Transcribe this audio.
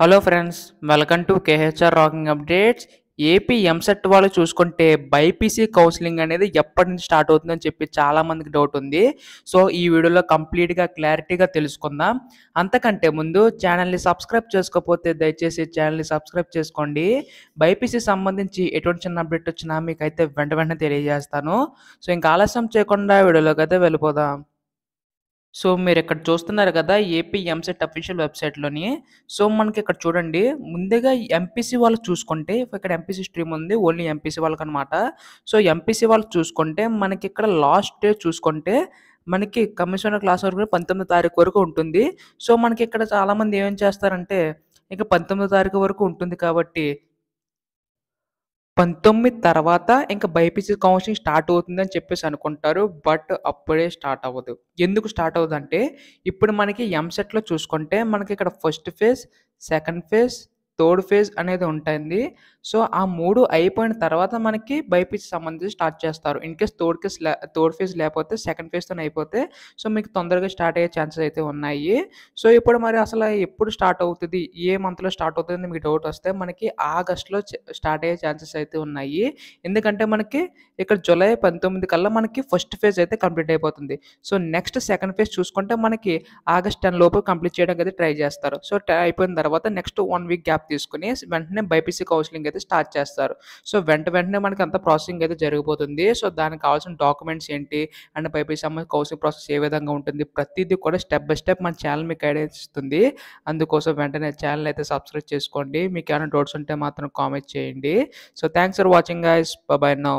Hello friends welcome to KHR rocking updates. AP EAMCET వాళ్ళు చూసుకుంటే BiPC counselling అనేది ఎప్పటి నుంచి స్టార్ట్ అవుతుందని చెప్పి చాలామందికి డౌట్ ఉంది. సో ఈ వీడియోలో కంప్లీట్గా క్లారిటీగా తెలుసుకుందాం. అంతకంటే ముందు ఛానల్ని సబ్స్క్రైబ్ చేసుకోకపోతే దయచేసి ఛానల్ని సబ్స్క్రైబ్ చేసుకోండి. బైపీసీ సంబంధించి ఎటువంటి చిన్న అప్డేట్ వచ్చినా మీకు అయితే వెంట వెంటనే తెలియజేస్తాను. సో ఇంకా ఆలస్యం చేయకుండా వీడియోలోకి అయితే వెళ్ళిపోదాం. సో మీరు ఇక్కడ చూస్తున్నారు కదా ఏపీ ఎంసెట్ అఫీషియల్ వెబ్సైట్లోని. సో మనకి ఇక్కడ చూడండి ముందుగా ఎంపీసీ వాళ్ళు చూసుకుంటే ఇక్కడ ఎంపీసీ స్ట్రీమ్ ఉంది ఓన్లీ ఎంపీసీ వాళ్ళకి అనమాట సో ఎంపీసీ వాళ్ళు చూసుకుంటే మనకి ఇక్కడ లాస్ట్ డే చూసుకుంటే మనకి కమిషనర్ క్లాస్ వరకు పంతొమ్మిది తారీఖు వరకు ఉంటుంది. సో మనకి ఇక్కడ చాలామంది ఏమేం చేస్తారంటే ఇంకా పంతొమ్మిదో తారీఖు వరకు ఉంటుంది కాబట్టి పంతొమ్మిది తర్వాత ఇంకా బైపీసీ కౌన్సిలింగ్ స్టార్ట్ అవుతుందని చెప్పేసి అనుకుంటారు బట్ అప్పుడే స్టార్ట్ అవ్వదు. ఎందుకు స్టార్ట్ అవ్వదు అంటే ఇప్పుడు మనకి ఎంసెట్లో చూసుకుంటే మనకి ఇక్కడ first phase second phase third phase అనేది ఉంటుంది. సో ఆ మూడు అయిపోయిన తర్వాత మనకి బైపీసీ సంబంధించి స్టార్ట్ చేస్తారు. In case third case third phase లేకపోతే సెకండ్ ఫేజ్తో అయిపోతే సో మీకు తొందరగా స్టార్ట్ అయ్యే ఛాన్సెస్ అయితే ఉన్నాయి. సో ఇప్పుడు మరి అసలు ఎప్పుడు స్టార్ట్ అవుతుంది? ఏ మంత్లో స్టార్ట్ అవుతుంది మీకు డౌట్ వస్తే మనకి ఆగస్ట్లో స్టార్ట్ అయ్యే ఛాన్సెస్ అయితే ఉన్నాయి. ఎందుకంటే మనకి ఇక్కడ జూలై పంతొమ్మిది కల్లా మనకి ఫస్ట్ ఫేజ్ అయితే కంప్లీట్ అయిపోతుంది. సో నెక్స్ట్ సెకండ్ ఫేజ్ చూసుకుంటే మనకి ఆగస్ట్ టెన్ లోపు కంప్లీట్ చేయడానికి అయితే ట్రై చేస్తారు. సో అయిపోయిన తర్వాత నెక్స్ట్ వన్ వీక్ గ్యాప్ తీసుకుని వెంటనే బైపీసీ కౌన్సిలింగ్ అయితే స్టార్ట్ చేస్తారు. సో వెంట వెంటనే మనకి అంత ప్రాసెసింగ్ అయితే జరిగిపోతుంది. సో దానికి కావాల్సిన డాక్యుమెంట్స్ ఏంటి? అండ్ బైపీసీ సంబంధించి కౌన్సిలింగ్ ప్రాసెస్ ఏ విధంగా ఉంటుంది? ప్రతిదీ కూడా స్టెప్ బై స్టెప్ మన ఛానల్ మీకు గైడెన్స్ ఇస్తుంది. అందుకోసం వెంటనే ఛానల్ అయితే సబ్స్క్రైబ్ చేసుకోండి. మీకు ఏమైనా డౌట్స్ ఉంటే మాత్రం కామెంట్ చేయండి. So thanks for watching guys bye now